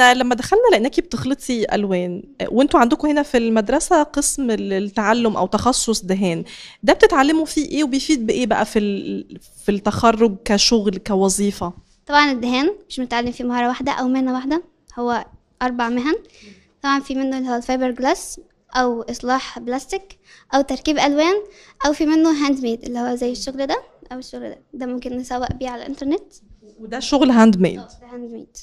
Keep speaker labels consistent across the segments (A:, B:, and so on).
A: إحنا لما دخلنا لقيناكي بتخلطي ألوان. وأنتوا عندكم هنا في المدرسة قسم التعلم أو تخصص دهان. ده بتتعلموا فيه إيه وبيفيد بإيه بقى في في التخرج كشغل كوظيفة؟
B: طبعا الدهان مش بنتعلم فيه مهارة واحدة أو مهنة واحدة. هو أربع مهن. طبعا في منه اللي هو الفايبر جلاس أو إصلاح بلاستيك أو تركيب ألوان أو في منه handmade اللي هو زي الشغل ده. أو الشغل ده. ده ممكن نسوق بيه على الإنترنت.
A: وده شغل handmade
B: ده handmade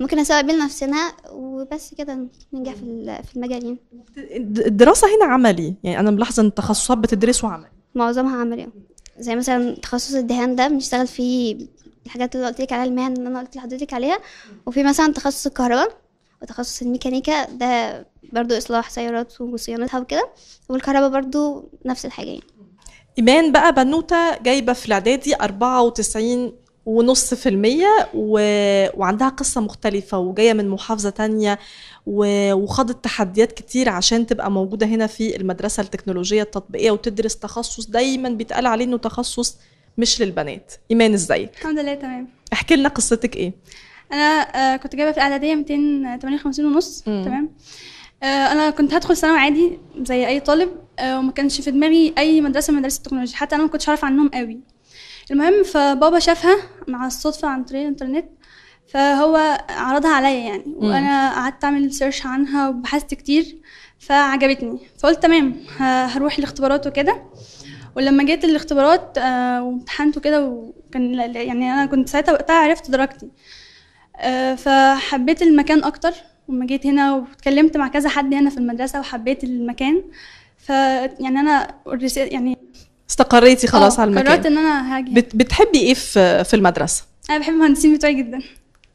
B: ممكن نسوق بيه لنفسنا وبس كده ننجح في في المجال يعني.
A: الدراسة هنا عملي. يعني أنا ملاحظة إن التخصصات بتدرسوا عملي.
B: معظمها عملي. زي مثلا تخصص الدهان ده بنشتغل فيه الحاجات اللي قلت لك عليها المهن اللي أنا قلت لحضرتك عليها. وفي مثلا تخصص الكهرباء وتخصص الميكانيكا ده برضو إصلاح سيارات وصيانتها وكده. والكهرباء برضو نفس الحاجة يعني.
A: إيمان بقى بنوتة جايبة في الإعدادي 94 ونص في المية و... وعندها قصة مختلفة وجاية من محافظة تانية و... وخاضت تحديات كتير عشان تبقى موجودة هنا في المدرسة التكنولوجية التطبيقية وتدرس تخصص دايما بيتقال عليه إنه تخصص مش للبنات. إيمان ازيك
C: الحمد لله تمام.
A: احكي لنا قصتك إيه؟
C: أنا آه كنت جايبة في الاعداديه 258 ونص. تمام. آه أنا كنت هدخل ثانوي عادي زي أي طالب وما كانش في دماغي أي مدرسة من مدارس التكنولوجيا. حتى أنا ما كنتش عارفة عنهم قوي. المهم فبابا شافها مع الصدفة عن طريق الإنترنت فهو عرضها عليا يعني. وأنا قعدت أعمل سيرش عنها وبحثت كتير فعجبتني. فقلت تمام هروح الاختبارات وكده. ولما جيت الاختبارات آه وامتحنت وكده وكان يعني أنا كنت ساعتها وقتها عرفت درجتي آه فحبيت المكان أكتر. وما جيت هنا واتكلمت مع كذا حد هنا في المدرسة وحبيت المكان ف يعني أنا يعني
A: استقريتي خلاص
C: آه،
A: على
C: قررت
A: المكان
C: إن أنا هاجي.
A: بت... بتحبي إيه في في المدرسة؟
C: أنا بحب المهندسين بتوعي جدا.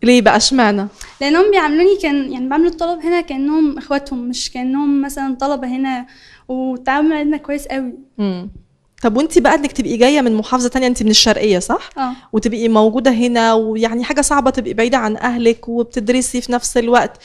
A: ليه بقى؟ إشمعنى؟
C: لأنهم بيعاملوني كان يعني بعمل الطلب هنا كأنهم إخواتهم مش كأنهم مثلا طلبة هنا والتعامل عندنا كويس قوي.
A: مم. طب وانت بقى إنك تبقي جاية من محافظة تانية انت من الشرقية صح؟
C: آه.
A: وتبقي موجودة هنا ويعني حاجة صعبة تبقي بعيدة عن أهلك وبتدرسي في نفس الوقت.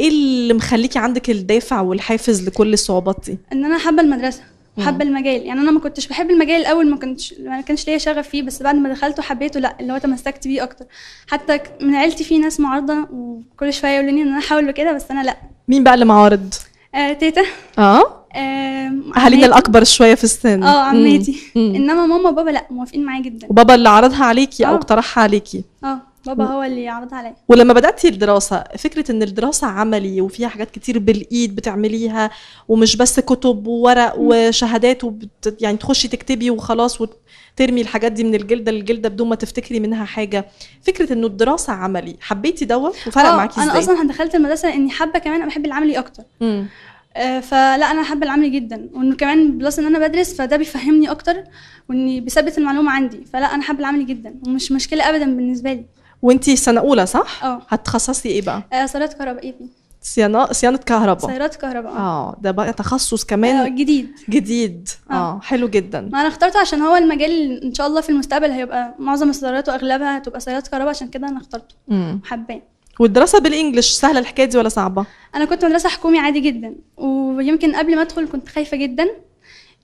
A: إيه اللي مخليكي عندك الدافع والحافز لكل الصعوبات دي؟
C: إن أنا حابة المدرسة وحابه المجال. يعني أنا ما كنتش بحب المجال الأول ما كنتش ما كانش ليا شغف فيه بس بعد ما دخلته حبيته لأ اللي هو تمسكت بيه أكتر. حتى من عيلتي في ناس معارضة وكل شوية يقولوا لي إن أنا احاول بكده بس أنا لأ.
A: مين بقى اللي معارض؟
C: آه تيتا. آه؟
A: آه
C: أهالينا.
A: الأكبر شوية في السن.
C: آه عماتي. إنما ماما وبابا لأ موافقين معايا جدا.
A: وبابا اللي عرضها عليكي أو
C: آه.
A: اقترحها عليكي؟
C: آه. بابا هو اللي عرضها عليا.
A: ولما بدأتي الدراسة فكرة إن الدراسة عملي وفيها حاجات كتير بالإيد بتعمليها ومش بس كتب وورق وشهادات وبت يعني تخشي تكتبي وخلاص وترمي الحاجات دي من الجلدة للجلدة بدون ما تفتكري منها حاجة. فكرة إنه الدراسة عملي حبيتي دوت؟ وفرق
C: آه،
A: معاكي
C: أنا
A: إزاي؟
C: أصلا دخلت المدرسة لاني حابة كمان أنا بحب العملي أكتر.
A: مم.
C: آه، فلا أنا حابة العملي جدا. وإنه كمان بلس إن أنا بدرس فده بيفهمني أكتر وإني بيثبت المعلومة عندي. فلا أنا حابة العملي جدا. ومش مشكلة ابدا بالنسبة لي.
A: وانتي سنة أولى صح؟
C: آه
A: هتخصصي إيه بقى؟
C: آه، سيارات كهرباء اي بي
A: صيانة صيانة كهرباء
C: سيارات كهرباء
A: آه ده بقى تخصص
C: آه،
A: كمان
C: جديد
A: جديد آه
C: آه.
A: حلو جدا
C: ما أنا اخترته عشان هو المجال اللي إن شاء الله في المستقبل هيبقى معظم السيارات وأغلبها هتبقى سيارات كهرباء عشان كده أنا اخترته. حباه
A: والدراسة بالإنجلش سهلة الحكاية دي ولا صعبة؟
C: أنا كنت مدرسة حكومي عادي جدا ويمكن قبل ما أدخل كنت خايفة جدا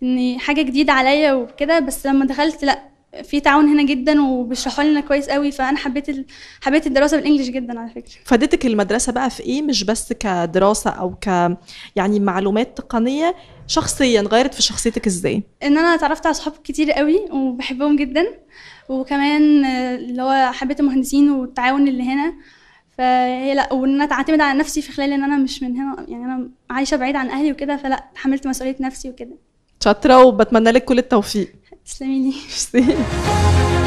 C: إن حاجة جديدة عليا وكده بس لما دخلت لأ في تعاون هنا جدا وبيشرحوا لنا كويس قوي فأنا حبيت ال... حبيت الدراسة بالانجلش جدا على فكرة.
A: فادتك المدرسة بقى في إيه؟ مش بس كدراسة أو ك يعني معلومات تقنية شخصيا غيرت في شخصيتك إزاي؟
C: إن أنا اتعرفت على صحاب كتير قوي وبحبهم جدا وكمان اللي هو حبيت المهندسين والتعاون اللي هنا. فهي لأ وإن أنا تعتمد على نفسي في خلال إن أنا مش من هنا يعني أنا عايشة بعيد عن أهلي وكده فلأ تحملت مسؤولية نفسي وكده.
A: شاطرة وبتمنى لك كل التوفيق.
C: ishlamaydi
A: ishni